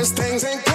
Cause things ain't